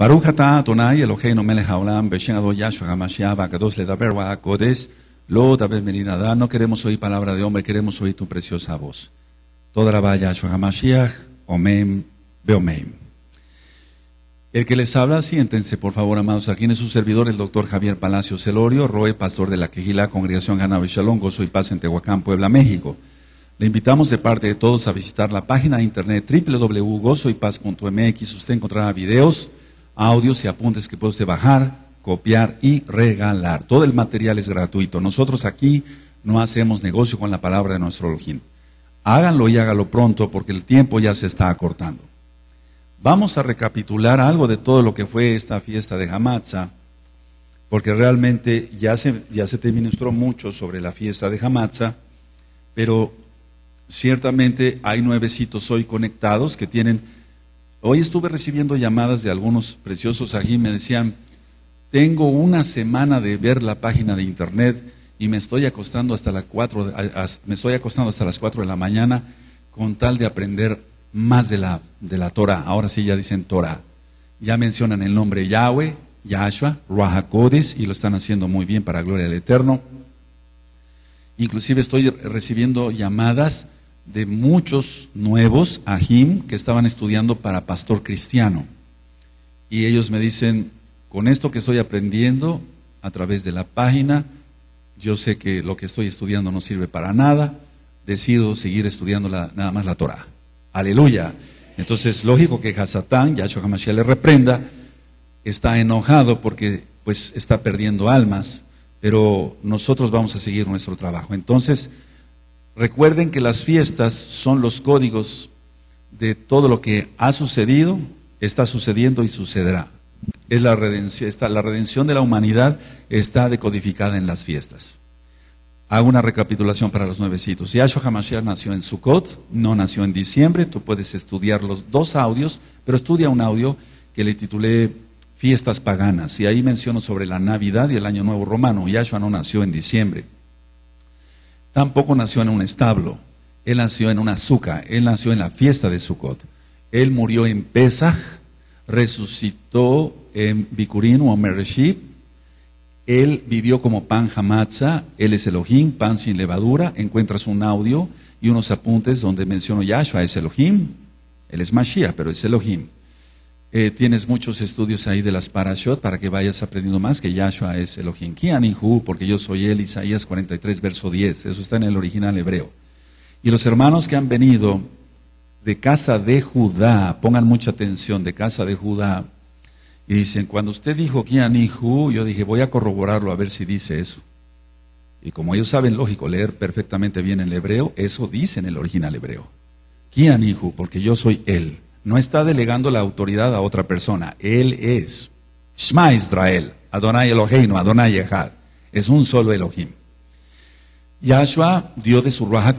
Baruch atah Adonai melech haolam beshem Adon Yahshua HaMashiach v'akadosh ledaber lo daber. No queremos oír palabra de hombre, queremos oír tu preciosa voz. Toda la vaya Yahshua HaMashiach, Omen, Beomen. El que les habla, siéntense por favor, amados. Aquí en su servidor, el doctor Javier Palacio Celorio, Roe, pastor de la Quejilá, Congregación Gana Shalom, Gozo y Paz en Tehuacán, Puebla, México. Le invitamos de parte de todos a visitar la página de internet www.gozoypaz.mx. Usted encontrará videos, audios y apuntes que puede usted bajar, copiar y regalar. Todo el material es gratuito. Nosotros aquí no hacemos negocio con la palabra de nuestro Elohim. Háganlo y hágalo pronto porque el tiempo ya se está acortando. Vamos a recapitular algo de todo lo que fue esta fiesta de Hamatza, porque realmente ya se, ya se te ministró mucho sobre la fiesta de Hamatza, pero ciertamente hay nuevecitos hoy conectados que tienen Hoy estuve recibiendo llamadas de algunos preciosos aquí, me decían, tengo una semana de ver la página de internet y me estoy acostando hasta las 4, me estoy acostando hasta las 4 de la mañana con tal de aprender más de la, de la Torah. Ahora sí ya dicen Torah. Ya mencionan el nombre Yahweh, Yahshua, Ruajacodes y lo están haciendo muy bien para gloria del Eterno. Inclusive estoy recibiendo llamadas de muchos nuevos Ajim que estaban estudiando para pastor cristiano. Y ellos me dicen, con esto que estoy aprendiendo a través de la página, yo sé que lo que estoy estudiando no sirve para nada, decido seguir estudiando nada más la Torah. Aleluya. Entonces, lógico que Hasatán, Yahshua HaMashiach le reprenda, está enojado porque pues está perdiendo almas, pero nosotros vamos a seguir nuestro trabajo. Entonces, Recuerden que las fiestas son los códigos de todo lo que ha sucedido, está sucediendo y sucederá. Es la redención, está, la redención de la humanidad está decodificada en las fiestas. Hago una recapitulación para los nuevecitos. Yahshua HaMashiach nació en Sukkot, no nació en diciembre. Tú puedes estudiar los dos audios, pero estudia un audio que le titulé Fiestas Paganas. Y ahí menciono sobre la Navidad y el Año Nuevo Romano. Yahshua no nació en diciembre. Tampoco nació en un establo. Él nació en una azúcar. Él nació en la fiesta de Sukkot. Él murió en Pesach, resucitó en Bikurim o Mereshib. Él vivió como pan hamatza. Él es Elohim, pan sin levadura. Encuentras un audio y unos apuntes donde menciono Yahshua es Elohim. Él es Mashiach, pero es Elohim. Eh, tienes muchos estudios ahí de las parashot para que vayas aprendiendo más que Yahshua es Elohim. Kianihu, porque yo soy él, Isaías 43, verso 10. Eso está en el original hebreo. Y los hermanos que han venido de casa de Judá, pongan mucha atención, de casa de Judá, y dicen, cuando usted dijo Kianihu, yo dije, voy a corroborarlo a ver si dice eso. Y como ellos saben, lógico, leer perfectamente bien el hebreo, eso dice en el original hebreo. Kianihu, porque yo soy él. No está delegando la autoridad a otra persona. Él es. Shma Israel. Adonai Eloheinu, Adonai Echad. Es un solo Elohim. Yahshua dio de su Raja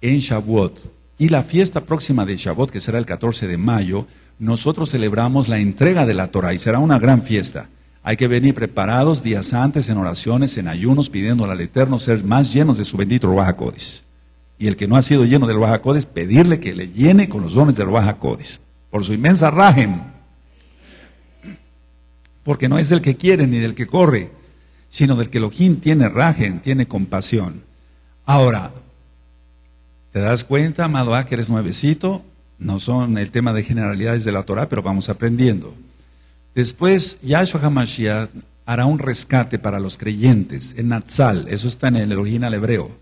en Shavuot. Y la fiesta próxima de Shavuot, que será el 14 de mayo, nosotros celebramos la entrega de la Torah y será una gran fiesta. Hay que venir preparados días antes en oraciones, en ayunos, pidiéndole al Eterno ser más llenos de su bendito Raja y el que no ha sido lleno del Bajacodes, pedirle que le llene con los dones del Bajacodes, por su inmensa rajem. Porque no es del que quiere ni del que corre, sino del que Elohim tiene rajem, tiene compasión. Ahora, ¿te das cuenta, amado A, que eres nuevecito? No son el tema de generalidades de la Torah, pero vamos aprendiendo. Después, Yahshua HaMashiach hará un rescate para los creyentes en Natsal, eso está en el original hebreo.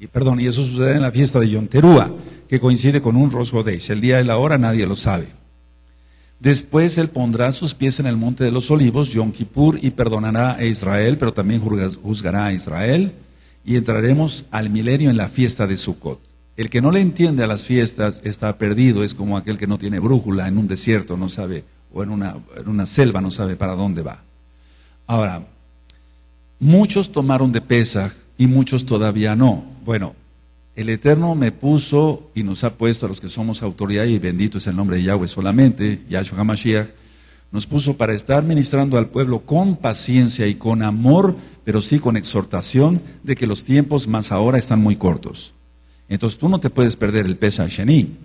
Y perdón, y eso sucede en la fiesta de Yom Teruah, que coincide con un Rosh El día y la hora nadie lo sabe. Después él pondrá sus pies en el monte de los olivos, Yom Kippur, y perdonará a Israel, pero también juzgará a Israel. Y entraremos al milenio en la fiesta de Sukkot. El que no le entiende a las fiestas está perdido, es como aquel que no tiene brújula en un desierto, no sabe, o en una, en una selva, no sabe para dónde va. Ahora, muchos tomaron de Pesach y muchos todavía no. Bueno, el Eterno me puso y nos ha puesto a los que somos autoridad y bendito es el nombre de Yahweh solamente, Yahshua HaMashiach, nos puso para estar ministrando al pueblo con paciencia y con amor, pero sí con exhortación de que los tiempos más ahora están muy cortos. Entonces tú no te puedes perder el Pesach Sheni.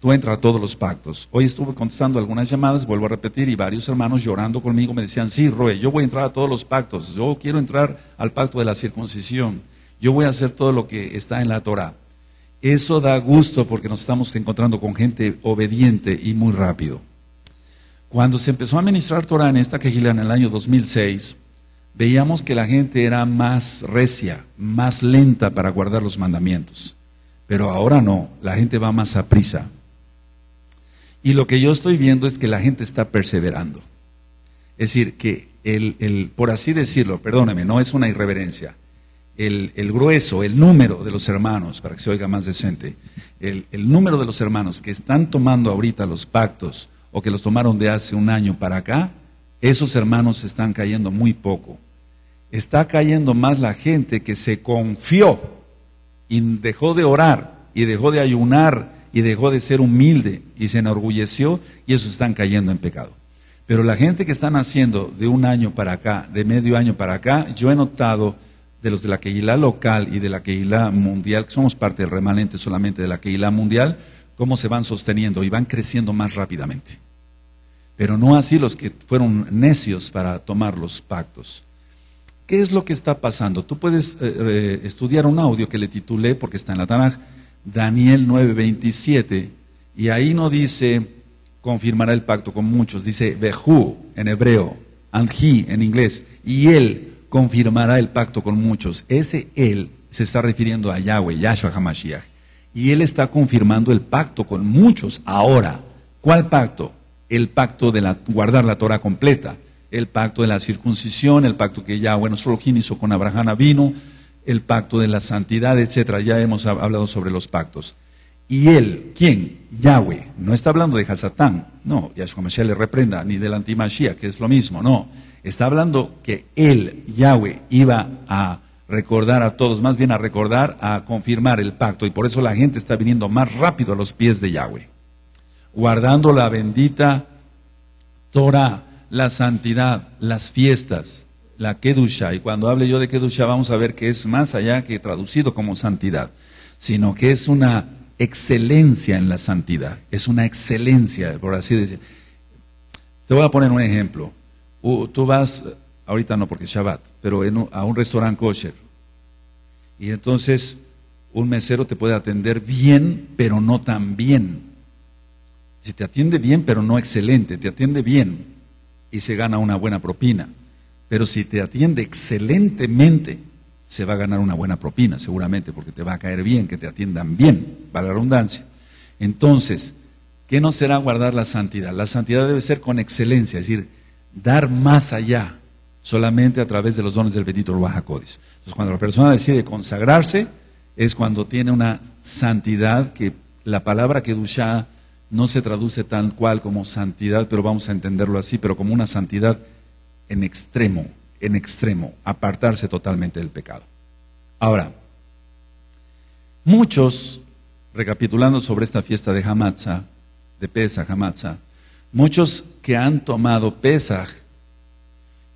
Tú entras a todos los pactos. Hoy estuve contestando algunas llamadas, vuelvo a repetir, y varios hermanos llorando conmigo me decían, sí, Roe, yo voy a entrar a todos los pactos, yo quiero entrar al pacto de la circuncisión, yo voy a hacer todo lo que está en la Torah. Eso da gusto porque nos estamos encontrando con gente obediente y muy rápido. Cuando se empezó a ministrar Torah en esta quejila en el año 2006, veíamos que la gente era más recia, más lenta para guardar los mandamientos. Pero ahora no, la gente va más a prisa. Y lo que yo estoy viendo es que la gente está perseverando. Es decir, que el, el por así decirlo, perdóneme, no es una irreverencia, el, el, grueso, el número de los hermanos, para que se oiga más decente, el, el número de los hermanos que están tomando ahorita los pactos o que los tomaron de hace un año para acá, esos hermanos están cayendo muy poco. Está cayendo más la gente que se confió y dejó de orar y dejó de ayunar y dejó de ser humilde y se enorgulleció y esos están cayendo en pecado. Pero la gente que están haciendo de un año para acá, de medio año para acá, yo he notado de los de la Keilah local y de la Keilah mundial, que somos parte del remanente solamente de la Keilah mundial, cómo se van sosteniendo y van creciendo más rápidamente. Pero no así los que fueron necios para tomar los pactos. ¿Qué es lo que está pasando? Tú puedes eh, eh, estudiar un audio que le titulé, porque está en la Tanaj, Daniel 9:27, y ahí no dice confirmará el pacto con muchos, dice Behu en hebreo, Anji en inglés, y él confirmará el pacto con muchos. Ese él se está refiriendo a Yahweh, Yahshua HaMashiach. Y él está confirmando el pacto con muchos ahora. ¿Cuál pacto? El pacto de la, guardar la Torah completa, el pacto de la circuncisión, el pacto que Yahweh nuestro hizo con Abraham vino, el pacto de la santidad, etcétera. Ya hemos hablado sobre los pactos. Y él, ¿quién? Yahweh. No está hablando de Hasatán, no, Yahshua Mashiach le reprenda, ni del antimashia, que es lo mismo, no. Está hablando que él, Yahweh, iba a recordar a todos, más bien a recordar, a confirmar el pacto. Y por eso la gente está viniendo más rápido a los pies de Yahweh. Guardando la bendita Torah, la santidad, las fiestas, la Kedusha. Y cuando hable yo de Kedusha, vamos a ver que es más allá que traducido como santidad, sino que es una excelencia en la santidad. Es una excelencia, por así decir. Te voy a poner un ejemplo tú vas, ahorita no porque es Shabbat, pero a un restaurante kosher. Y entonces un mesero te puede atender bien, pero no tan bien. Si te atiende bien, pero no excelente, te atiende bien y se gana una buena propina. Pero si te atiende excelentemente, se va a ganar una buena propina, seguramente, porque te va a caer bien, que te atiendan bien, para la redundancia. Entonces, ¿qué no será guardar la santidad? La santidad debe ser con excelencia, es decir, dar más allá solamente a través de los dones del bendito Ruach Entonces, cuando la persona decide consagrarse, es cuando tiene una santidad que la palabra que Dusha no se traduce tal cual como santidad, pero vamos a entenderlo así, pero como una santidad en extremo, en extremo, apartarse totalmente del pecado. Ahora, muchos, recapitulando sobre esta fiesta de Hamatza, de Pesa, Hamatza, Muchos que han tomado Pesaj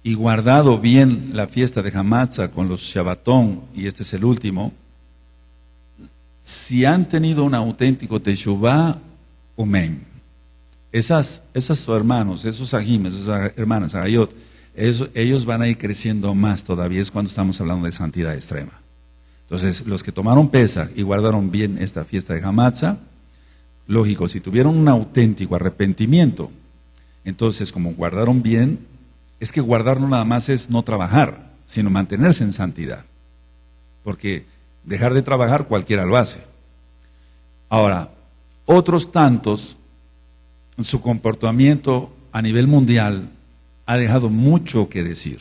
y guardado bien la fiesta de Hamatza con los Shabbatón, y este es el último, si han tenido un auténtico Teshuvah, Umen. Esas, esos hermanos, esos ajimes, esas hermanas, Agayot, ellos van a ir creciendo más todavía, es cuando estamos hablando de santidad extrema. Entonces, los que tomaron Pesach y guardaron bien esta fiesta de Hamatza, Lógico, si tuvieron un auténtico arrepentimiento, entonces como guardaron bien, es que guardar no nada más es no trabajar, sino mantenerse en santidad. Porque dejar de trabajar cualquiera lo hace. Ahora, otros tantos, su comportamiento a nivel mundial ha dejado mucho que decir.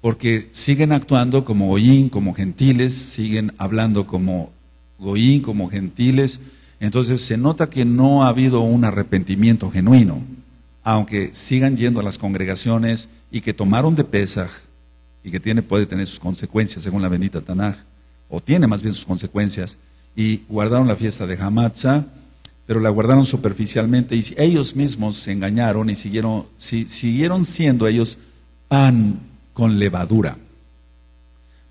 Porque siguen actuando como goyín, como gentiles, siguen hablando como goyín, como gentiles, entonces se nota que no ha habido un arrepentimiento genuino, aunque sigan yendo a las congregaciones y que tomaron de Pesaj y que tiene, puede tener sus consecuencias según la bendita Tanaj, o tiene más bien sus consecuencias, y guardaron la fiesta de Hamatza, pero la guardaron superficialmente y ellos mismos se engañaron y siguieron, siguieron siendo ellos pan con levadura.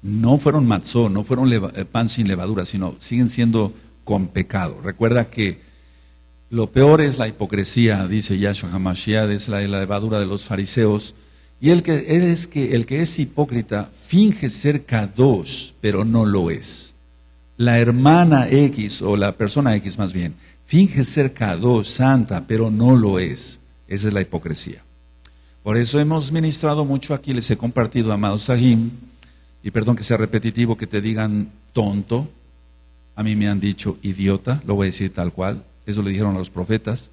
No fueron matzó, no fueron pan sin levadura, sino siguen siendo con pecado. Recuerda que Lo peor es la hipocresía, dice Yahshua HaMashiach, es la, la levadura de los fariseos. Y el que, es que, el que es hipócrita finge ser kadosh, pero no lo es. La hermana X, o la persona X más bien, finge ser kadosh, santa, pero no lo es. Esa es la hipocresía. Por eso hemos ministrado mucho aquí, les he compartido, amados Sahim, y perdón que sea repetitivo, que te digan tonto. A mí me han dicho idiota, lo voy a decir tal cual, eso le dijeron a los profetas.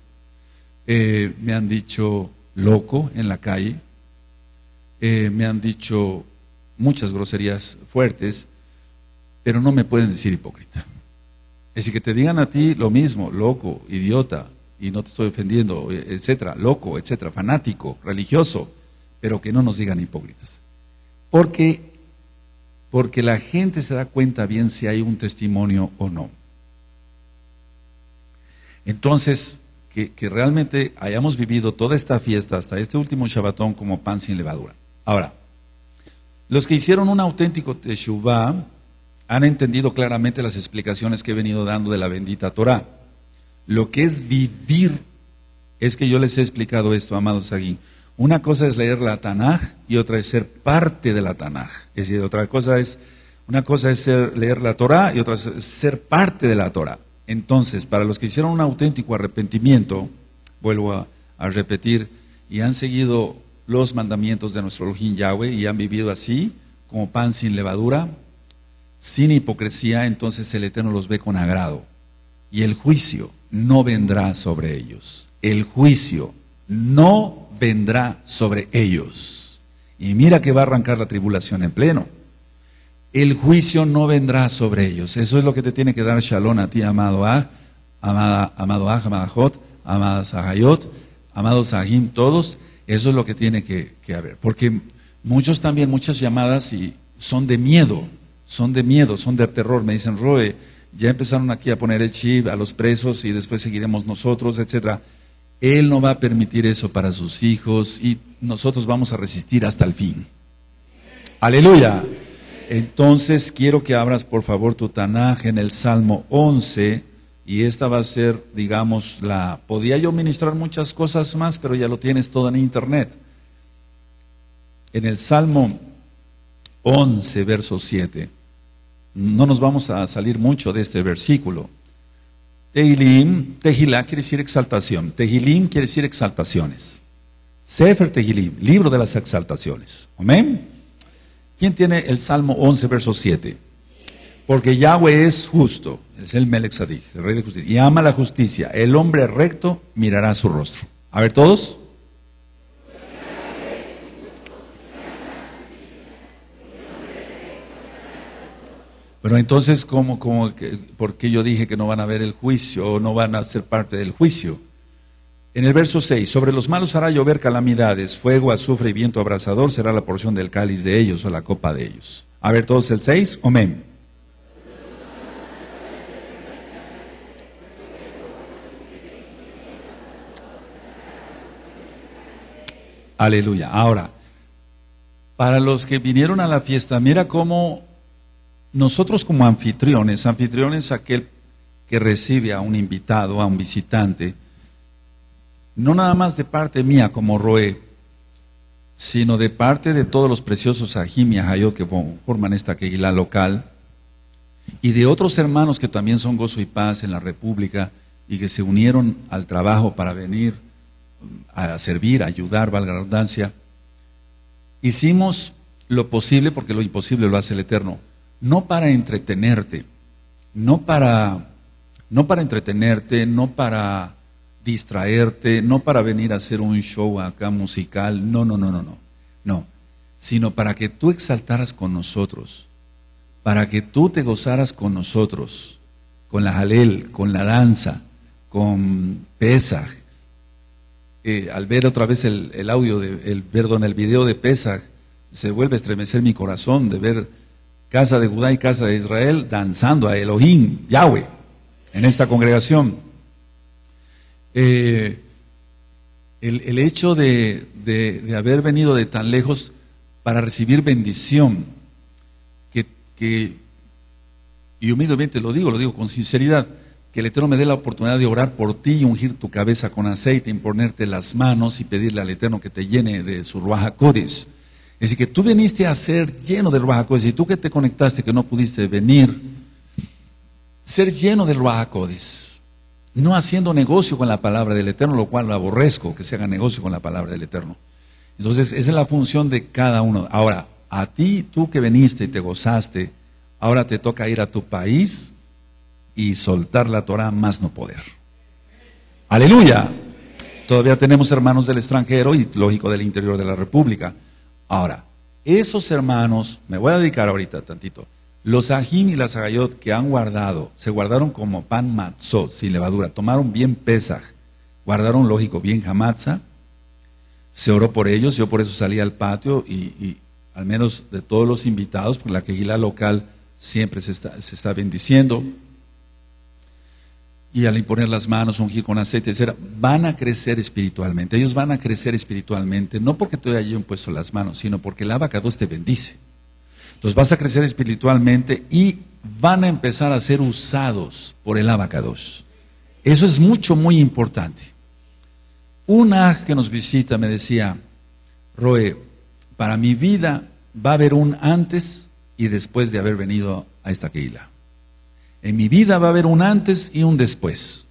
Eh, me han dicho loco en la calle, eh, me han dicho muchas groserías fuertes, pero no me pueden decir hipócrita. Es decir, que te digan a ti lo mismo, loco, idiota, y no te estoy ofendiendo, etcétera, loco, etcétera, fanático, religioso, pero que no nos digan hipócritas. Porque, porque la gente se da cuenta bien si hay un testimonio o no. Entonces, que, que realmente hayamos vivido toda esta fiesta hasta este último Shabbatón como pan sin levadura. Ahora, los que hicieron un auténtico Teshuvah han entendido claramente las explicaciones que he venido dando de la bendita Torah. Lo que es vivir, es que yo les he explicado esto, amados aquí. Una cosa es leer la Tanaj y otra es ser parte de la Tanaj. Es decir, otra cosa es, una cosa es leer la Torah y otra es ser parte de la Torah. Entonces, para los que hicieron un auténtico arrepentimiento, vuelvo a, a repetir, y han seguido los mandamientos de nuestro Elohim Yahweh y han vivido así, como pan sin levadura, sin hipocresía, entonces el Eterno los ve con agrado. Y el juicio no vendrá sobre ellos. El juicio no vendrá sobre ellos. Y mira que va a arrancar la tribulación en pleno. El juicio no vendrá sobre ellos. Eso es lo que te tiene que dar Shalom a ti, amado Ah, amada, amado Ah, amada Jot, amada Sahayot, amados Sahim, todos eso es lo que tiene que, haber. Porque muchos también, muchas llamadas y son de miedo, son de miedo, son de terror. Me dicen, Roe, ya empezaron aquí a poner el chip a los presos y después seguiremos nosotros, etcétera. Él no va a permitir eso para sus hijos y nosotros vamos a resistir hasta el fin. Aleluya. Entonces quiero que abras por favor tu Tanaj en el Salmo 11 y esta va a ser, digamos, la... Podía yo ministrar muchas cosas más, pero ya lo tienes todo en internet. En el Salmo 11, verso 7, no nos vamos a salir mucho de este versículo. Tehilim, Tehilá quiere decir exaltación. Tehilim quiere decir exaltaciones. Sefer Tehilim, libro de las exaltaciones. Amén. ¿Quién tiene el Salmo 11, verso 7? Porque Yahweh es justo, es el Melech el rey de justicia, y ama la justicia. El hombre recto mirará su rostro. A ver, todos. Pero entonces, ¿cómo, cómo, ¿por qué yo dije que no van a ver el juicio o no van a ser parte del juicio? En el verso 6, sobre los malos hará llover calamidades, fuego, azufre y viento abrasador será la porción del cáliz de ellos o la copa de ellos. A ver todos el 6, amén. Aleluya. Ahora, para los que vinieron a la fiesta, mira cómo nosotros como anfitriones, anfitriones aquel que recibe a un invitado, a un visitante, no nada más de parte mía como Roé, sino de parte de todos los preciosos Ajim y que forman esta Kegilá local, y de otros hermanos que también son gozo y paz en la República y que se unieron al trabajo para venir a servir, a ayudar, valga la redundancia, hicimos lo posible, porque lo imposible lo hace el Eterno, no para entretenerte, no para, no para entretenerte, no para distraerte, no para venir a hacer un show acá musical, no, no, no, no, no, no, sino para que tú exaltaras con nosotros, para que tú te gozaras con nosotros, con la jalel, con la danza, con Pesaj, eh, al ver otra vez el, audio, de, el, perdón, el video de Pesach, se vuelve a estremecer mi corazón de ver casa de Judá y casa de Israel danzando a Elohim, Yahweh, en esta congregación. Eh, el, hecho de, haber venido de tan lejos para recibir bendición, que, que y humildemente lo digo, lo digo con sinceridad, que el Eterno me dé la oportunidad de orar por ti y ungir tu cabeza con aceite, imponerte las manos y pedirle al Eterno que te llene de su Ruaja Es decir, que tú viniste a ser lleno del Ruaja y tú que te conectaste, que no pudiste venir, ser lleno del Ruaja no haciendo negocio con la palabra del Eterno, lo cual lo aborrezco, que se haga negocio con la palabra del Eterno. Entonces, esa es la función de cada uno. Ahora, a ti, tú que viniste y te gozaste, ahora te toca ir a tu país y soltar la Torah más no poder. Aleluya. Todavía tenemos hermanos del extranjero y lógico del interior de la República. Ahora, esos hermanos, me voy a dedicar ahorita tantito, los ajim y las agayot que han guardado, se guardaron como pan matzot, sin levadura, tomaron bien pesaj, guardaron lógico bien hamatza, se oró por ellos, yo por eso salí al patio y, al menos de todos los invitados, porque la quejila local siempre se está, se está bendiciendo, y al imponer las manos, ungir con aceite, etc., van a crecer espiritualmente. Ellos van a crecer espiritualmente, no porque tú hayas impuesto las manos, sino porque el abacados te bendice. Entonces vas a crecer espiritualmente y van a empezar a ser usados por el abacados. Eso es mucho, muy importante. Un aj que nos visita me decía, Roe, para mi vida va a haber un antes y después de haber venido a esta Keila. En mi vida va a haber un antes y un después.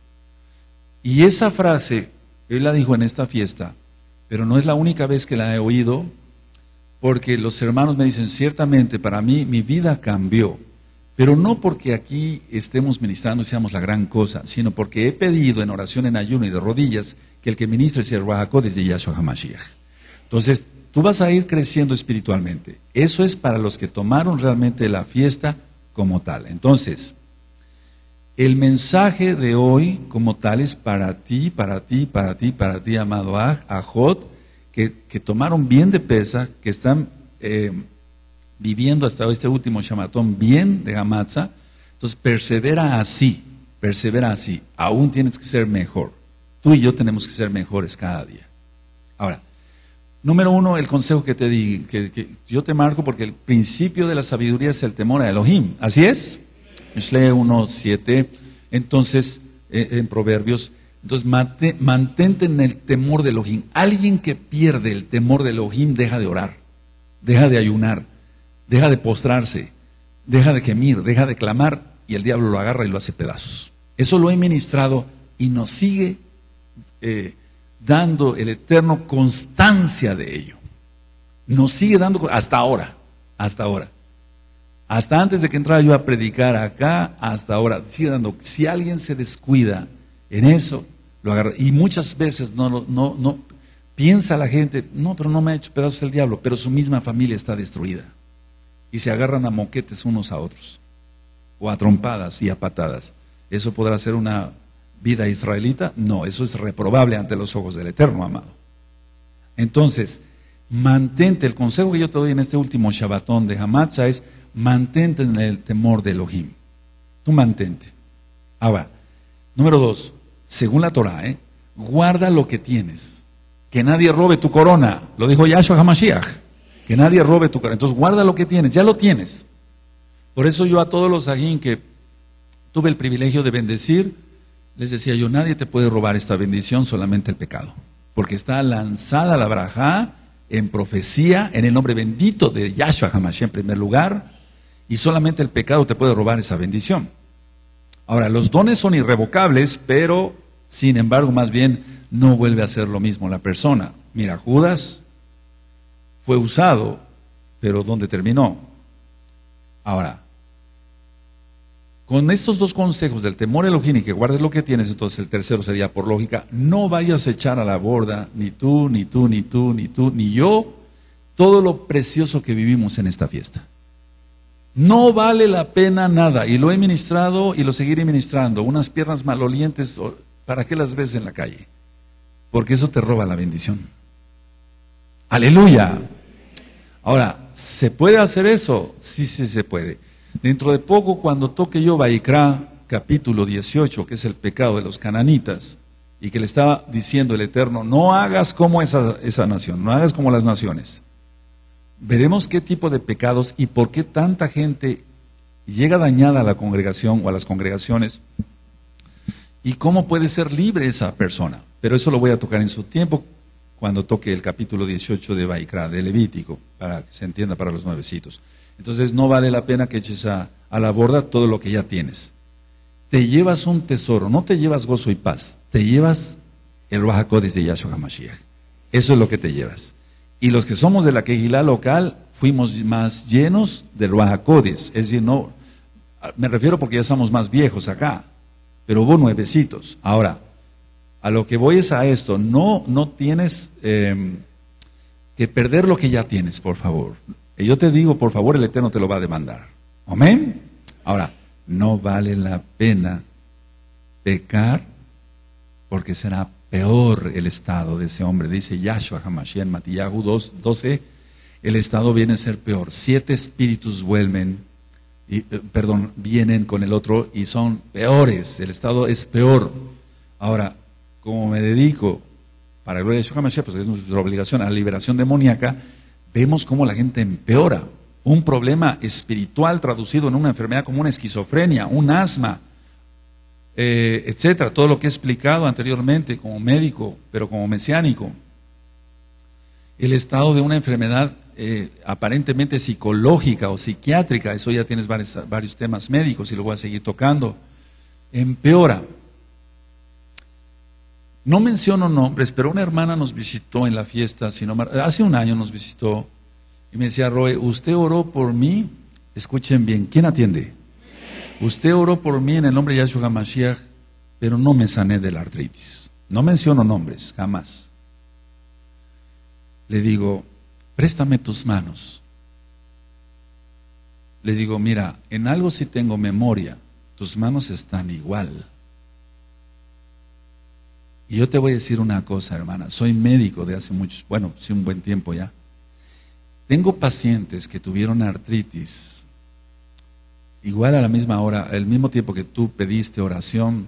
Y esa frase, él la dijo en esta fiesta, pero no es la única vez que la he oído, porque los hermanos me dicen, ciertamente para mí mi vida cambió, pero no porque aquí estemos ministrando y seamos la gran cosa, sino porque he pedido en oración, en ayuno y de rodillas que el que ministre sea el desde Yahshua HaMashiach. Entonces, tú vas a ir creciendo espiritualmente. Eso es para los que tomaron realmente la fiesta como tal. Entonces, el mensaje de hoy como tal es para ti, para ti, para ti, para ti, amado Ajot, que, que tomaron bien de pesa, que están eh, viviendo hasta este último chamatón bien de Hamatza. Entonces, persevera así, persevera así. Aún tienes que ser mejor. Tú y yo tenemos que ser mejores cada día. Ahora, número uno, el consejo que te di, que, que yo te marco porque el principio de la sabiduría es el temor a Elohim. ¿Así es? Mishle 1.7, entonces, eh, en Proverbios, entonces mantente en el temor de Elohim. Alguien que pierde el temor de Elohim deja de orar, deja de ayunar, deja de postrarse, deja de gemir, deja de clamar y el diablo lo agarra y lo hace pedazos. Eso lo he ministrado y nos sigue eh, dando el eterno constancia de ello. Nos sigue dando hasta ahora, hasta ahora. Hasta antes de que entrara yo a predicar acá, hasta ahora, sigue dando. Si alguien se descuida en eso, lo agarra. Y muchas veces no, no, no, piensa la gente, no, pero no me ha hecho pedazos el diablo, pero su misma familia está destruida. Y se agarran a moquetes unos a otros, o a trompadas y a patadas. ¿Eso podrá ser una vida israelita? No, eso es reprobable ante los ojos del Eterno, amado. Entonces, mantente, el consejo que yo te doy en este último Shabbatón de Hamacha es mantente en el temor de Elohim. Tú mantente. Ahora, número dos, según la Torah, ¿eh? guarda lo que tienes. Que nadie robe tu corona. Lo dijo Yahshua HaMashiach. Que nadie robe tu corona. Entonces guarda lo que tienes, ya lo tienes. Por eso yo a todos los ajín que tuve el privilegio de bendecir, les decía yo, nadie te puede robar esta bendición, solamente el pecado. Porque está lanzada la braja en profecía, en el nombre bendito de Yahshua HaMashiach en primer lugar, y solamente el pecado te puede robar esa bendición. Ahora, los dones son irrevocables, pero sin embargo, más bien no vuelve a ser lo mismo la persona. Mira, Judas fue usado, pero ¿dónde terminó? Ahora, con estos dos consejos del temor Elohim y que guardes lo que tienes, entonces el tercero sería, por lógica, no vayas a echar a la borda, ni tú, ni tú, ni tú, ni tú, ni yo, todo lo precioso que vivimos en esta fiesta. No vale la pena nada. Y lo he ministrado y lo seguiré ministrando. Unas piernas malolientes, ¿para qué las ves en la calle? Porque eso te roba la bendición. Aleluya. Ahora, ¿se puede hacer eso? Sí, sí se puede. Dentro de poco, cuando toque yo Baikra, capítulo 18, que es el pecado de los cananitas, y que le estaba diciendo el Eterno, no hagas como esa, esa nación, no hagas como las naciones veremos qué tipo de pecados y por qué tanta gente llega dañada a la congregación o a las congregaciones ¿Y cómo puede ser libre esa persona? Pero eso lo voy a tocar en su tiempo cuando toque el capítulo 18 de Baikra, de Levítico, para que se entienda para los nuevecitos. Entonces no vale la pena que eches a, la borda todo lo que ya tienes. Te llevas un tesoro, no te llevas gozo y paz, te llevas el Ruajacodes de Yahshua HaMashiach. Eso es lo que te llevas. Y los que somos de la Kehilá local fuimos más llenos del Ruajacodes. Es decir, no, me refiero porque ya estamos más viejos acá, pero hubo nuevecitos. Ahora, a lo que voy es a esto, no, no tienes em, que perder lo que ya tienes, por favor. Y yo te digo, por favor, el Eterno te lo va a demandar. Amén. Ahora, no vale la pena pecar porque será peor el estado de ese hombre. Dice Yahshua Hamashiach en Matillahu 2, 12, el estado viene a ser peor. Siete espíritus vuelven, y, eh, perdón, vienen con el otro y son peores. El estado es peor. Ahora, como me dedico para gloria de Yahshua Hamashiach, pues es nuestra obligación a la liberación demoníaca, vemos cómo la gente empeora. Un problema espiritual traducido en una enfermedad como una esquizofrenia, un asma, eh, etcétera, todo lo que he explicado anteriormente como médico, pero como mesiánico. El estado de una enfermedad eh, aparentemente psicológica o psiquiátrica, eso ya tienes varios, varios temas médicos y lo voy a seguir tocando, empeora. No menciono nombres, pero una hermana nos visitó en la fiesta, hace un año nos visitó y me decía, Roe, usted oró por mí, escuchen bien, ¿quién atiende? Usted oró por mí en el nombre de Yahshua Mashiach, pero no me sané de la artritis. No menciono nombres, jamás. Le digo, préstame tus manos. Le digo, mira, en algo sí tengo memoria, tus manos están igual. Y yo te voy a decir una cosa, hermana. Soy médico de hace muchos, bueno, sí, un buen tiempo ya. Tengo pacientes que tuvieron artritis, igual a la misma hora, al mismo tiempo que tú pediste oración,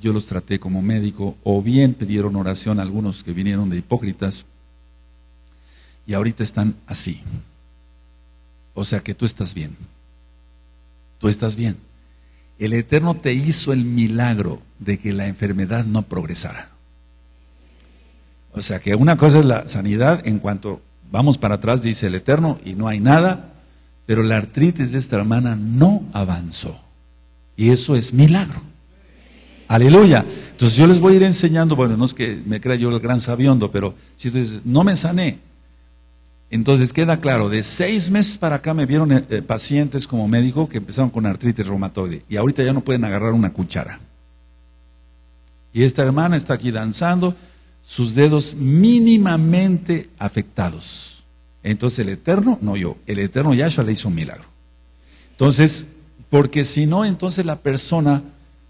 yo los traté como médico, o bien pidieron oración algunos que vinieron de hipócritas, y ahorita están así. O sea que tú estás bien. Tú estás bien el Eterno te hizo el milagro de que la enfermedad no progresara. O sea que una cosa es la sanidad en cuanto vamos para atrás, dice el Eterno, y no hay nada, pero la artritis de esta hermana no avanzó. Y eso es milagro. Aleluya. Entonces yo les voy a ir enseñando, bueno, no es que me crea yo el gran sabiondo, pero si tú dices, no me sané, entonces queda claro, de seis meses para acá me vieron eh, eh, pacientes como médico que empezaron con artritis reumatoide y ahorita ya no pueden agarrar una cuchara. Y esta hermana está aquí danzando, sus dedos mínimamente afectados. Entonces el Eterno, no yo, el Eterno Yahshua le hizo un milagro. Entonces, porque si no, entonces la persona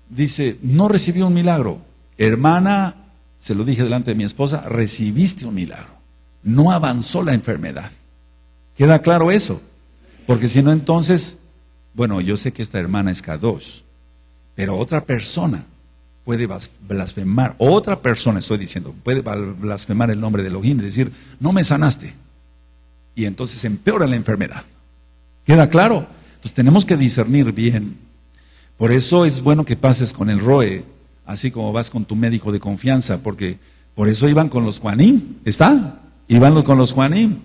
dice, no recibió un milagro. Hermana, se lo dije delante de mi esposa, recibiste un milagro no avanzó la enfermedad. ¿Queda claro eso? Porque si no, entonces, bueno, yo sé que esta hermana es K2, pero otra persona puede blasfemar, otra persona estoy diciendo, puede blasfemar el nombre de Elohim y decir, no me sanaste. Y entonces empeora la enfermedad. ¿Queda claro? Entonces tenemos que discernir bien. Por eso es bueno que pases con el ROE, así como vas con tu médico de confianza, porque por eso iban con los Juanín, ¿está? Iban con los Juanim.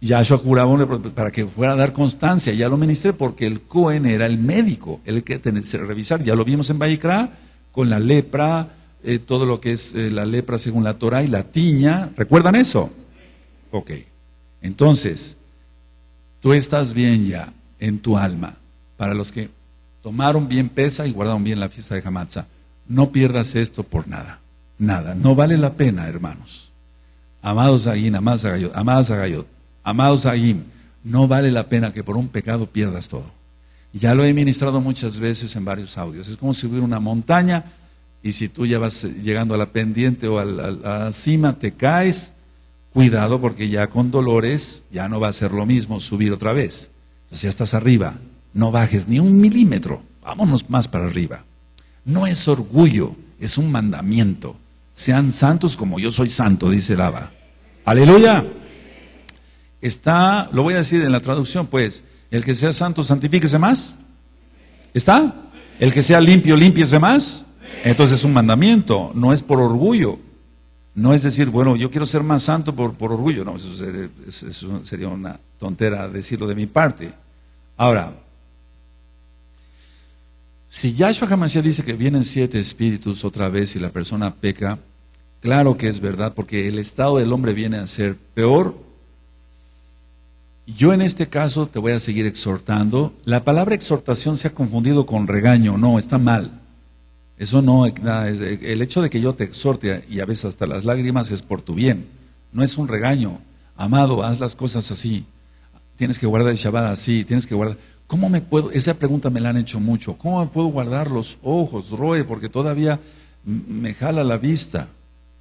Yahshua curaba para que fuera a dar constancia. Ya lo ministré porque el Cohen era el médico, el que tenía que revisar. Ya lo vimos en Vallecra con la lepra, eh, todo lo que es eh, la lepra según la Torah y la tiña. ¿Recuerdan eso? Ok. Entonces, tú estás bien ya en tu alma. Para los que tomaron bien pesa y guardaron bien la fiesta de Hamatza, no pierdas esto por nada. Nada. No vale la pena, hermanos. Amados Aguín, amados Agayot, amados Agayot, amados Aguín, no vale la pena que por un pecado pierdas todo. Ya lo he ministrado muchas veces en varios audios. Es como subir una montaña y si tú ya vas llegando a la pendiente o a la, cima, te caes, cuidado porque ya con dolores ya no va a ser lo mismo subir otra vez. Entonces ya estás arriba, no bajes ni un milímetro, vámonos más para arriba. No es orgullo, es un mandamiento sean santos como yo soy santo, dice el Abba. Aleluya. Está, lo voy a decir en la traducción, pues, el que sea santo, santifíquese más. ¿Está? El que sea limpio, limpiese más. Entonces es un mandamiento, no es por orgullo. No es decir, bueno, yo quiero ser más santo por, por orgullo. No, eso sería, eso sería una tontera decirlo de mi parte. Ahora, si Yahshua HaMashiach dice que vienen siete espíritus otra vez y la persona peca, claro que es verdad, porque el estado del hombre viene a ser peor. Yo en este caso te voy a seguir exhortando. La palabra exhortación se ha confundido con regaño, no, está mal. Eso no, el hecho de que yo te exhorte y a veces hasta las lágrimas es por tu bien, no es un regaño. Amado, haz las cosas así. Tienes que guardar el Shabbat así, tienes que guardar. ¿Cómo me puedo? Esa pregunta me la han hecho mucho. ¿Cómo me puedo guardar los ojos, Roe? Porque todavía me jala la vista.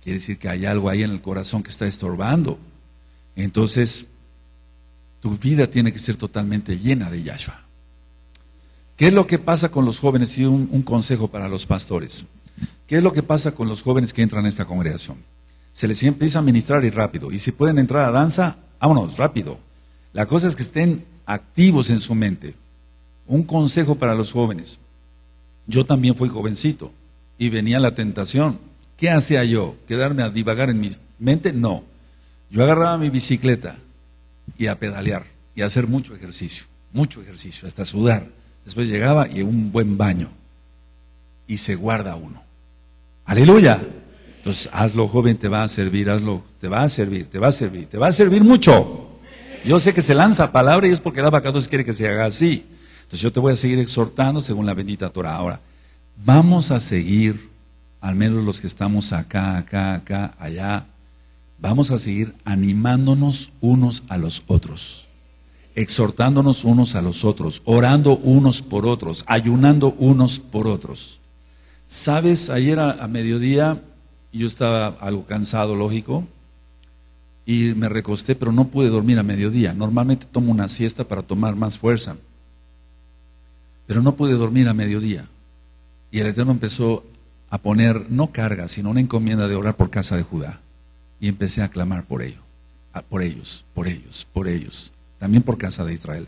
Quiere decir que hay algo ahí en el corazón que está estorbando. Entonces, tu vida tiene que ser totalmente llena de Yahshua. ¿Qué es lo que pasa con los jóvenes? Y un, consejo para los pastores. ¿Qué es lo que pasa con los jóvenes que entran a esta congregación? Se les empieza a ministrar y rápido. Y si pueden entrar a danza, vámonos, rápido. La cosa es que estén activos en su mente. Un consejo para los jóvenes. Yo también fui jovencito y venía la tentación. ¿Qué hacía yo? ¿Quedarme a divagar en mi mente? No. Yo agarraba mi bicicleta y a pedalear y a hacer mucho ejercicio, mucho ejercicio, hasta sudar Después llegaba y un buen baño. Y se guarda uno. Aleluya. Entonces, hazlo, joven, te va a servir, hazlo, te va a servir, te va a servir, te va a servir mucho. Yo sé que se lanza palabra y es porque el abacados quiere que se haga así. Entonces, yo te voy a seguir exhortando según la bendita Torah. Ahora, vamos a seguir, al menos los que estamos acá, acá, acá, allá, vamos a seguir animándonos unos a los otros exhortándonos unos a los otros, orando unos por otros, ayunando unos por otros. Sabes, ayer a, mediodía yo estaba algo cansado, lógico, y me recosté, pero no pude dormir a mediodía. Normalmente tomo una siesta para tomar más fuerza, pero no pude dormir a mediodía. Y el Eterno empezó a poner no carga, sino una encomienda de orar por casa de Judá. Y empecé a clamar por ello, por ellos, por ellos, por ellos también por casa de Israel.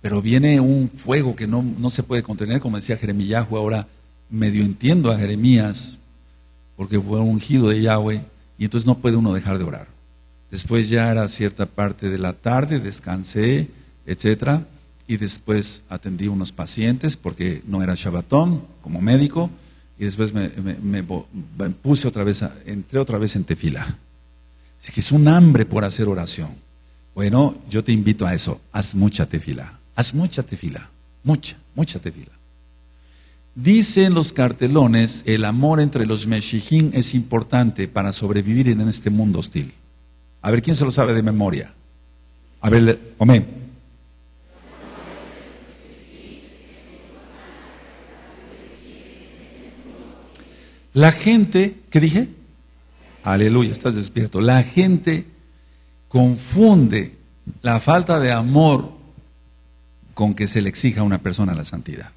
Pero viene un fuego que no, no se puede contener, como decía Jeremías, ahora medio entiendo a Jeremías, porque fue ungido de Yahweh, y entonces no puede uno dejar de orar. Después ya era cierta parte de la tarde, descansé, etcétera, y después atendí unos pacientes porque no era Shabbatón como médico, y después me, puse otra vez, entré otra vez en tefila. Así que es un hambre por hacer oración. Bueno, yo te invito a eso. Haz mucha tefila. Haz mucha tefila. Mucha, mucha tefila. Dicen los cartelones, el amor entre los meshijín es importante para sobrevivir en este mundo hostil. A ver, ¿quién se lo sabe de memoria? A ver, amén. La gente, ¿qué dije? Aleluya, estás despierto. La gente confunde la falta de amor con que se le exija a una persona la santidad.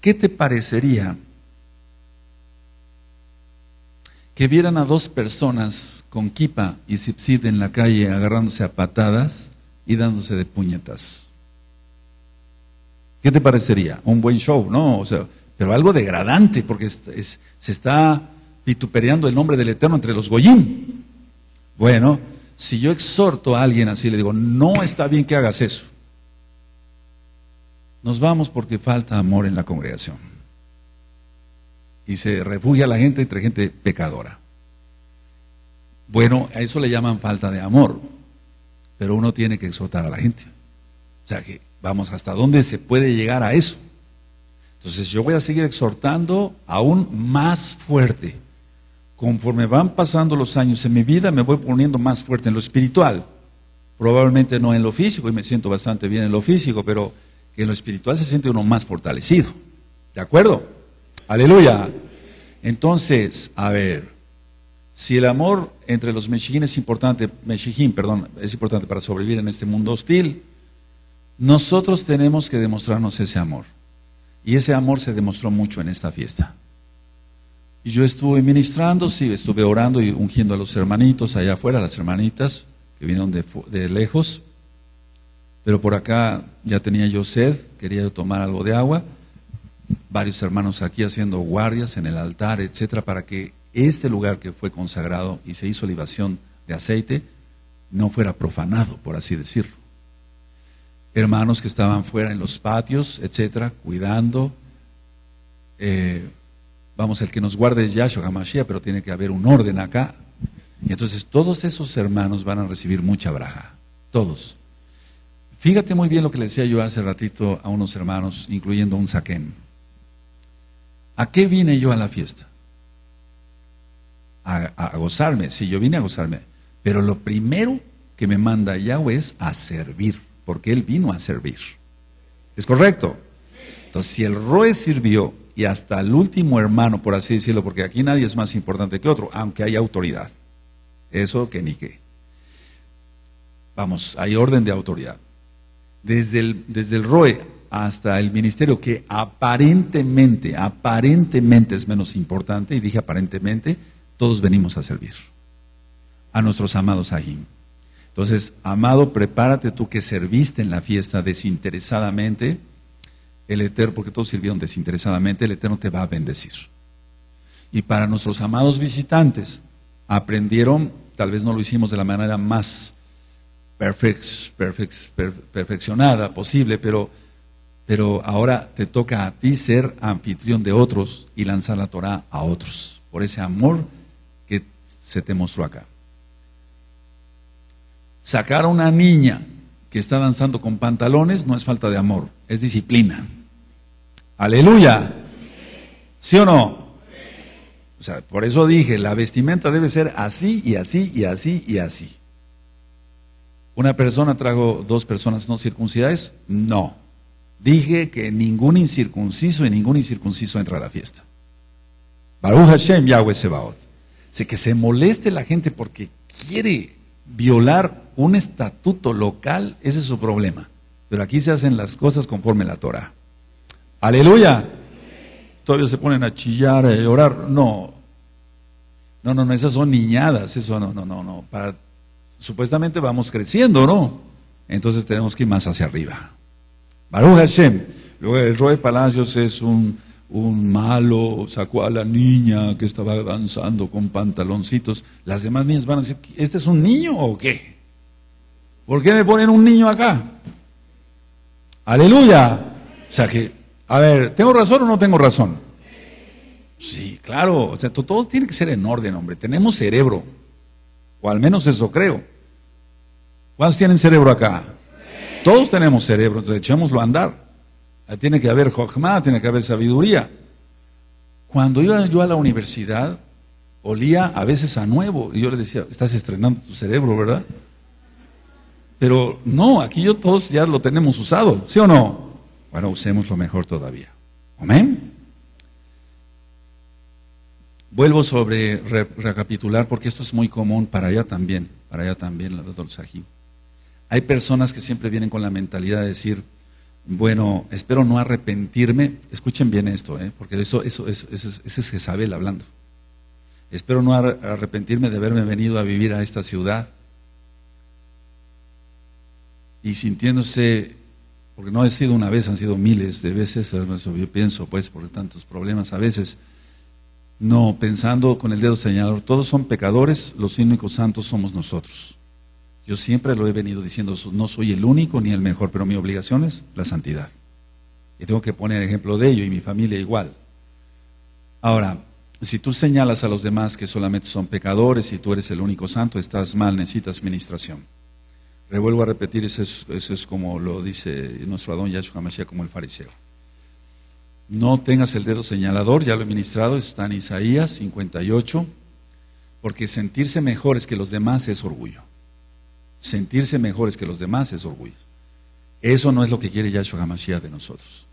¿Qué te parecería que vieran a dos personas con kipa y sipsid en la calle agarrándose a patadas y dándose de puñetas? ¿Qué te parecería? Un buen show, ¿no? O sea, pero algo degradante porque se está vituperando el nombre del Eterno entre los goyim. Bueno, si yo exhorto a alguien así, le digo, no está bien que hagas eso. Nos vamos porque falta amor en la congregación. Y se refugia la gente entre gente pecadora. Bueno, a eso le llaman falta de amor. Pero uno tiene que exhortar a la gente. O sea que vamos hasta dónde se puede llegar a eso. Entonces yo voy a seguir exhortando aún más fuerte conforme van pasando los años en mi vida, me voy poniendo más fuerte en lo espiritual. Probablemente no en lo físico, y me siento bastante bien en lo físico, pero que en lo espiritual se siente uno más fortalecido. ¿De acuerdo? Aleluya. Entonces, a ver, si el amor entre los mexijín es importante, mexijín, perdón, es importante para sobrevivir en este mundo hostil, nosotros tenemos que demostrarnos ese amor. Y ese amor se demostró mucho en esta fiesta. Y yo estuve ministrando, sí, estuve orando y ungiendo a los hermanitos allá afuera, las hermanitas que vinieron de, lejos. Pero por acá ya tenía yo sed, quería tomar algo de agua. varios hermanos aquí haciendo guardias en el altar, etcétera, para que este lugar que fue consagrado y se hizo libación de aceite no fuera profanado, por así decirlo. Hermanos que estaban fuera en los patios, etcétera, cuidando. Eh, vamos, el que nos guarde es Yahshua HaMashiach, pero tiene que haber un orden acá. Y entonces todos esos hermanos van a recibir mucha braja, todos. Fíjate muy bien lo que le decía yo hace ratito a unos hermanos, incluyendo un saquén. ¿A qué vine yo a la fiesta? A, gozarme, sí, yo vine a gozarme. Pero lo primero que me manda Yahweh es a servir, porque Él vino a servir. ¿Es correcto? Entonces, si el Roe sirvió y hasta el último hermano, por así decirlo, porque aquí nadie es más importante que otro, aunque hay autoridad. Eso que ni qué. Vamos, hay orden de autoridad. Desde el, desde el ROE hasta el ministerio que aparentemente, aparentemente es menos importante, y dije aparentemente, todos venimos a servir a nuestros amados Ahim. Entonces, amado, prepárate tú que serviste en la fiesta desinteresadamente, el Eterno, porque todos sirvieron desinteresadamente, el Eterno te va a bendecir. Y para nuestros amados visitantes, aprendieron, tal vez no lo hicimos de la manera más perfeccionada posible, pero pero ahora te toca a ti ser anfitrión de otros y lanzar la Torah a otros, por ese amor que se te mostró acá. Sacar a una niña que está danzando con pantalones no es falta de amor, es disciplina. Aleluya. ¿Sí o no? O sea, por eso dije, la vestimenta debe ser así y así y así y así. ¿Una persona trajo dos personas no circuncidadas? No. Dije que ningún incircunciso y ningún incircunciso entra a la fiesta. Baruch Hashem Yahweh Sebaot. Sé que se moleste la gente porque quiere violar un estatuto local, ese es su problema. Pero aquí se hacen las cosas conforme la Torah. Aleluya. Todavía se ponen a chillar, a llorar. No. No, no, no, esas son niñadas. Eso no, no, no, no. Para, supuestamente vamos creciendo, ¿no? Entonces tenemos que ir más hacia arriba. Baruch Hashem. Luego el Roe Palacios es un, un malo, sacó a la niña que estaba danzando con pantaloncitos. Las demás niñas van a decir, ¿este es un niño o qué? ¿Por qué me ponen un niño acá? Aleluya. O sea que, a ver, ¿tengo razón o no tengo razón? Sí, claro. O sea, todo tiene que ser en orden, hombre. Tenemos cerebro. O al menos eso creo. ¿Cuántos tienen cerebro acá? Todos tenemos cerebro, entonces echémoslo a andar. Tiene que haber jochma, tiene que haber sabiduría. Cuando iba yo a la universidad, olía a veces a nuevo. Y yo le decía, estás estrenando tu cerebro, ¿verdad? Pero no, aquí yo todos ya lo tenemos usado, ¿sí o no? Bueno, usemos lo mejor todavía. Amén. Vuelvo sobre recapitular porque esto es muy común para allá también, para allá también, los Sahim. Hay personas que siempre vienen con la mentalidad de decir, bueno, espero no arrepentirme. Escuchen bien esto, ¿eh? porque eso, eso, eso, ese es Jezabel hablando. Espero no arrepentirme de haberme venido a vivir a esta ciudad. Y sintiéndose, porque no ha sido una vez, han sido miles de veces, eso yo pienso, pues, por tantos problemas a veces. No, pensando con el dedo señalador, todos son pecadores, los únicos santos somos nosotros. Yo siempre lo he venido diciendo, no soy el único ni el mejor, pero mi obligación es la santidad. Y tengo que poner ejemplo de ello y mi familia igual. Ahora, si tú señalas a los demás que solamente son pecadores y tú eres el único santo, estás mal, necesitas administración. Revuelvo a repetir, eso es, como lo dice nuestro Adón Yahshua Mashiach como el fariseo. No tengas el dedo señalador, ya lo he ministrado, está en Isaías 58, porque sentirse mejores que los demás es orgullo sentirse mejores que los demás es orgullo. Eso no es lo que quiere Yahshua HaMashiach de nosotros.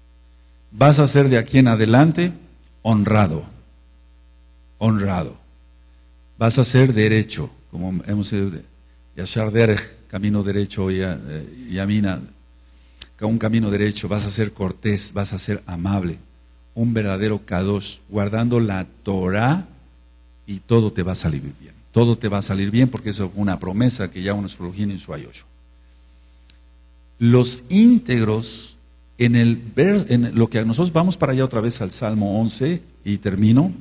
Vas a ser de aquí en adelante honrado, honrado. Vas a ser derecho, como hemos sido Yashar Derech, camino derecho y eh, Yamina, un camino derecho, vas a ser cortés, vas a ser amable, un verdadero kadosh, guardando la Torah y todo te va a salir bien todo te va a salir bien porque eso fue una promesa que ya uno en su ayoyo. Los íntegros En, el, en lo que nosotros vamos para allá otra vez al Salmo 11 y termino.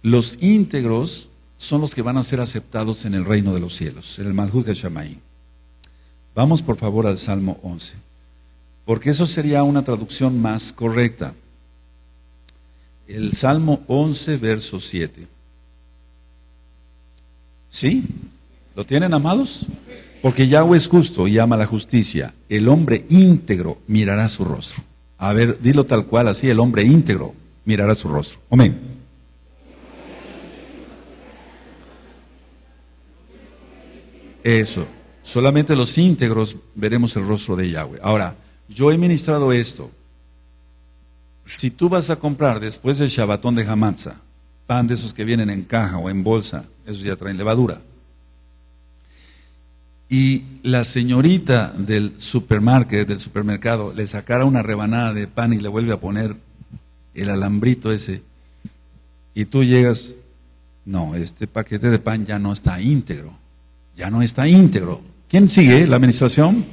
Los íntegros son los que van a ser aceptados en el reino de los cielos, en el Malhut de Shammai. Vamos por favor al Salmo 11, porque eso sería una traducción más correcta. El Salmo 11, verso 7. ¿Sí? ¿Lo tienen, amados? Porque Yahweh es justo y ama la justicia. El hombre íntegro mirará su rostro. A ver, dilo tal cual, así, el hombre íntegro mirará su rostro. Amén. Eso. Solamente los íntegros veremos el rostro de Yahweh. Ahora, yo he ministrado esto. Si tú vas a comprar después del Shabbatón de Hamatza, pan de esos que vienen en caja o en bolsa, esos ya traen levadura. Y la señorita del supermercado, del supermercado, le sacara una rebanada de pan y le vuelve a poner el alambrito ese. Y tú llegas, no, este paquete de pan ya no está íntegro. Ya no está íntegro. ¿Quién sigue la administración?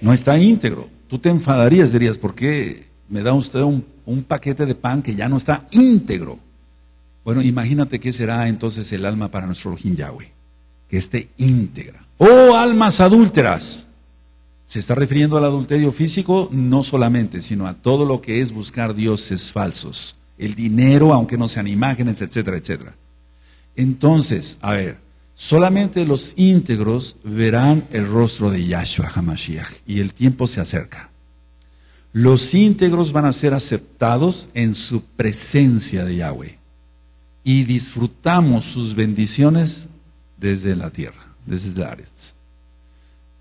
No está íntegro. Tú te enfadarías, dirías, ¿por qué me da usted un, paquete de pan que ya no está íntegro? Bueno, imagínate qué será entonces el alma para nuestro Elohim Yahweh, que esté íntegra. Oh almas adúlteras. Se está refiriendo al adulterio físico no solamente, sino a todo lo que es buscar dioses falsos. El dinero, aunque no sean imágenes, etcétera, etcétera. Entonces, a ver, Solamente los íntegros verán el rostro de Yahshua HaMashiach y el tiempo se acerca. Los íntegros van a ser aceptados en su presencia de Yahweh y disfrutamos sus bendiciones desde la tierra, desde la Ares.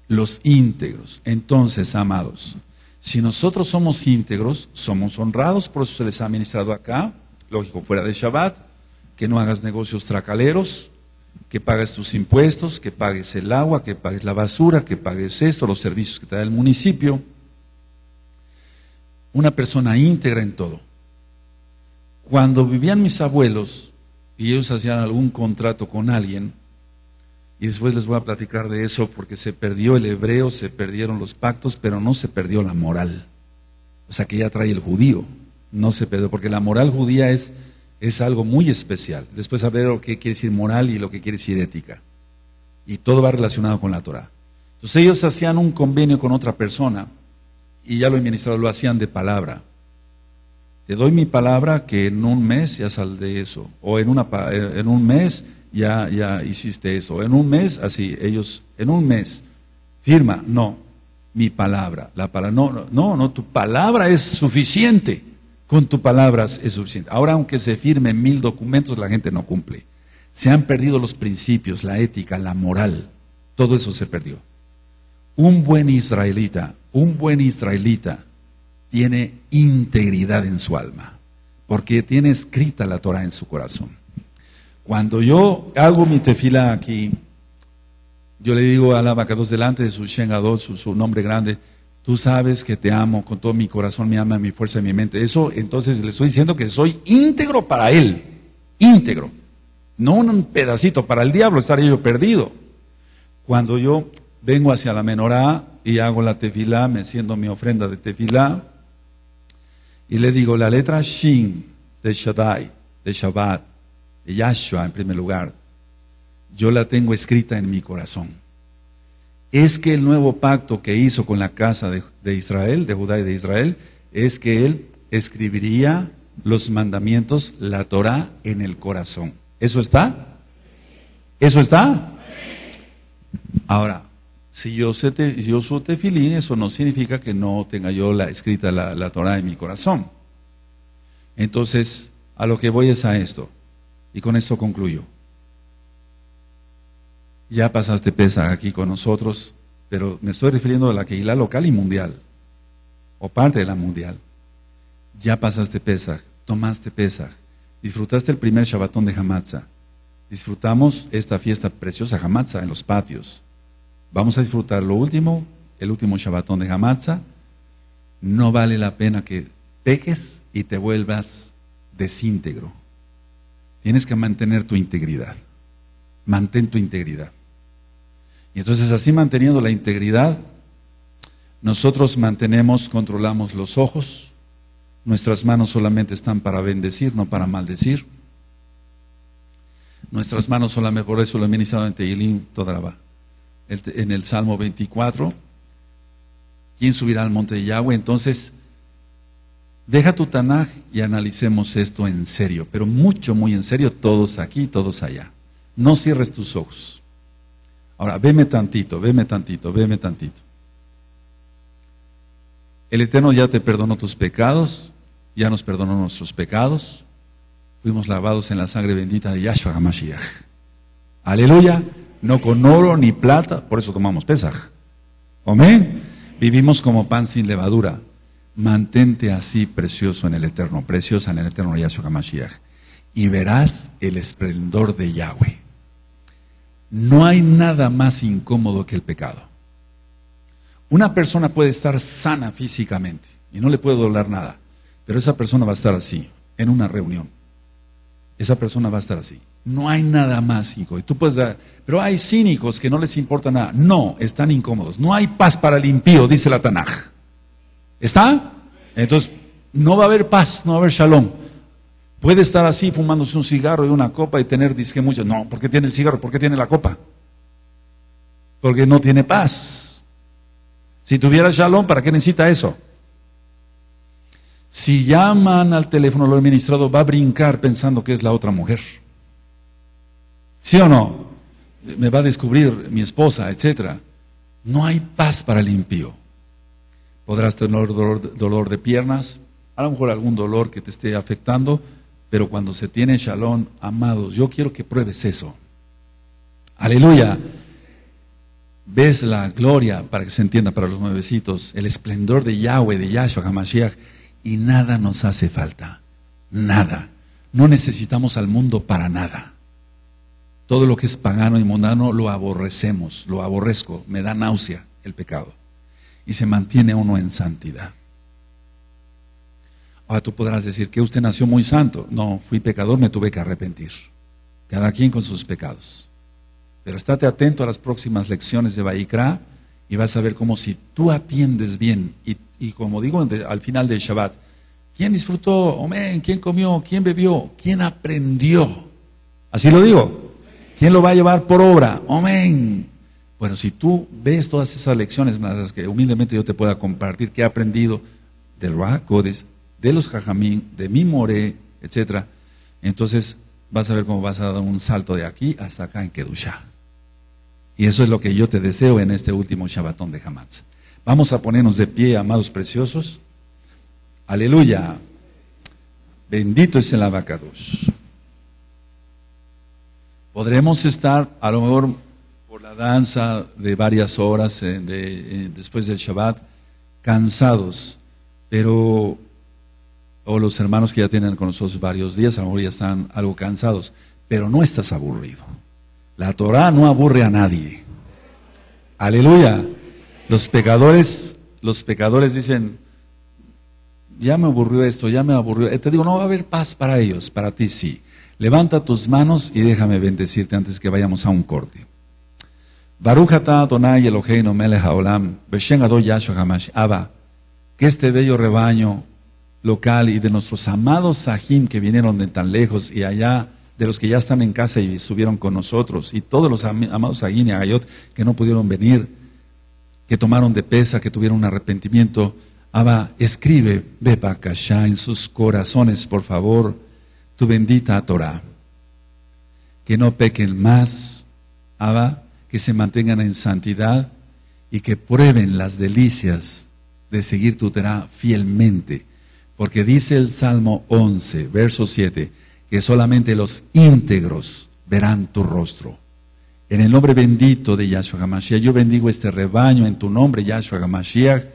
Los íntegros. Entonces, amados, si nosotros somos íntegros, somos honrados, por eso se les ha ministrado acá, lógico, fuera de Shabbat, que no hagas negocios tracaleros, que pagues tus impuestos, que pagues el agua, que pagues la basura, que pagues esto, los servicios que te da el municipio. Una persona íntegra en todo. Cuando vivían mis abuelos y ellos hacían algún contrato con alguien, y después les voy a platicar de eso porque se perdió el hebreo, se perdieron los pactos, pero no se perdió la moral. O sea que ya trae el judío, no se perdió, porque la moral judía es es algo muy especial. Después hablaré lo que quiere decir moral y lo que quiere decir ética. Y todo va relacionado con la Torah. Entonces ellos hacían un convenio con otra persona y ya lo administrado, lo hacían de palabra. Te doy mi palabra que en un mes ya sal de eso. O en, una, en un mes ya, ya hiciste eso. En un mes, así, ellos, en un mes, firma, no, mi palabra. La palabra, no, no, no, tu palabra es suficiente. Con tus palabras es suficiente. Ahora, aunque se firmen mil documentos, la gente no cumple. Se han perdido los principios, la ética, la moral. Todo eso se perdió. Un buen israelita, un buen israelita tiene integridad en su alma, porque tiene escrita la Torah en su corazón. Cuando yo hago mi tefila aquí, yo le digo a la dos delante de su Shengadot, su, su nombre grande, Tú sabes que te amo con todo mi corazón, mi alma, mi fuerza y mi mente. Eso, entonces le estoy diciendo que soy íntegro para Él. Íntegro. No un pedacito. Para el diablo estaría yo perdido. Cuando yo vengo hacia la menorá y hago la tefilá, me siento mi ofrenda de tefilá, y le digo la letra Shin de Shaddai, de Shabbat, de Yahshua en primer lugar, yo la tengo escrita en mi corazón es que el nuevo pacto que hizo con la casa de, Israel, de Judá y de Israel, es que él escribiría los mandamientos, la Torah, en el corazón. ¿Eso está? ¿Eso está? Ahora, si yo, sé te, yo tefilín, eso no significa que no tenga yo la, escrita la, la Torah en mi corazón. Entonces, a lo que voy es a esto, y con esto concluyo. Ya pasaste pesa aquí con nosotros, pero me estoy refiriendo a la Keilah local y mundial, o parte de la mundial. Ya pasaste pesa, tomaste pesa, disfrutaste el primer Shabbatón de Hamatza. Disfrutamos esta fiesta preciosa Hamatza en los patios. Vamos a disfrutar lo último, el último Shabbatón de Hamatza. No vale la pena que peques y te vuelvas desíntegro. Tienes que mantener tu integridad. Mantén tu integridad. Y entonces así manteniendo la integridad, Nosotros mantenemos, controlamos los ojos. Nuestras manos solamente están para bendecir, no para maldecir. Nuestras manos solamente, por eso lo he ministrado en Tehilim, toda la va. En el Salmo 24, ¿quién subirá al monte de Yahweh? Entonces, deja tu Tanaj y analicemos esto en serio, pero mucho, muy en serio, todos aquí, todos allá. No cierres tus ojos. Ahora, veme tantito, veme tantito, veme tantito. El Eterno ya te perdonó tus pecados, ya nos perdonó nuestros pecados. Fuimos lavados en la sangre bendita de Yahshua HaMashiach. Aleluya. No con oro ni plata, por eso tomamos Pesaj. Amén. Vivimos como pan sin levadura. Mantente así precioso en el Eterno, preciosa en el Eterno Yahshua. Y verás el esplendor de Yahweh. No hay nada más incómodo que el pecado. Una persona puede estar sana físicamente y no le puede doler nada, pero esa persona va a estar así, en una reunión. Esa persona va a estar así. No hay nada más cínico. Y tú puedes dar, pero hay cínicos que no les importa nada. No, están incómodos. No hay paz para el impío, dice la Tanaj. ¿Está? Entonces, no va a haber paz, no va a haber shalom. Puede estar así fumándose un cigarro y una copa y tener disque mucho. No, ¿por qué tiene el cigarro? ¿Por qué tiene la copa? Porque no tiene paz. Si tuviera shalom, ¿para qué necesita eso? Si llaman al teléfono, lo administrado va a brincar pensando que es la otra mujer. ¿Sí o no? Me va a descubrir mi esposa, etc. No hay paz para el impío. Podrás tener dolor, dolor de piernas, a lo mejor algún dolor que te esté afectando, pero cuando se tiene shalom, amados, yo quiero que pruebes eso. Aleluya. Ves la gloria, para que se entienda para los nuevecitos, el esplendor de Yahweh, de Yahshua HaMashiach, y nada nos hace falta. Nada. No necesitamos al mundo para nada. Todo lo que es pagano y mundano lo aborrecemos, lo aborrezco, me da náusea el pecado. Y se mantiene uno en santidad. Ahora tú podrás decir que usted nació muy santo. No, fui pecador, me tuve que arrepentir. Cada quien con sus pecados. Pero estate atento a las próximas lecciones de Baikra y vas a ver cómo si tú atiendes bien y, como digo al final del Shabbat, ¿quién disfrutó? Amén. ¿Quién comió? ¿Quién bebió? ¿Quién aprendió? Así lo digo. ¿Quién lo va a llevar por obra? Amén. Bueno, si tú ves todas esas lecciones, las que humildemente yo te pueda compartir que he aprendido del Ruach de los jajamín, de mi more, etc. Entonces vas a ver cómo vas a dar un salto de aquí hasta acá en Kedusha. Y eso es lo que yo te deseo en este último Shabbatón de Hamatz. Vamos a ponernos de pie, amados preciosos. Aleluya. Bendito es el abacados. Podremos estar, a lo mejor, por la danza de varias horas eh, eh, después del Shabbat, cansados, pero o los hermanos que ya tienen con nosotros varios días, a lo mejor ya están algo cansados, pero no estás aburrido. La Torah no aburre a nadie. Aleluya. Los pecadores, los pecadores dicen, ya me aburrió esto, ya me aburrió. Eh, te digo, no va a haber paz para ellos, para ti sí. Levanta tus manos y déjame bendecirte antes que vayamos a un corte. Que este bello rebaño local y de nuestros amados Sahim que vinieron de tan lejos y allá, de los que ya están en casa y estuvieron con nosotros, y todos los amados Sahim y Agayot que no pudieron venir, que tomaron de pesa, que tuvieron un arrepentimiento. Abba, escribe, Bebakashá, en sus corazones, por favor, tu bendita Torah. Que no pequen más, Abba, que se mantengan en santidad y que prueben las delicias de seguir tu Torah fielmente porque dice el Salmo 11, verso 7, que solamente los íntegros verán tu rostro. En el nombre bendito de Yahshua HaMashiach, yo bendigo este rebaño en tu nombre, Yahshua HaMashiach,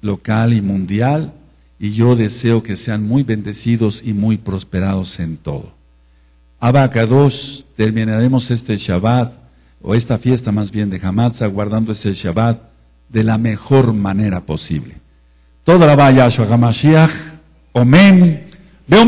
local y mundial, y yo deseo que sean muy bendecidos y muy prosperados en todo. Abacados, terminaremos este Shabbat, o esta fiesta más bien de Hamatza, guardando este Shabbat de la mejor manera posible. Toda la vaya HaMashiach. Omen. Ve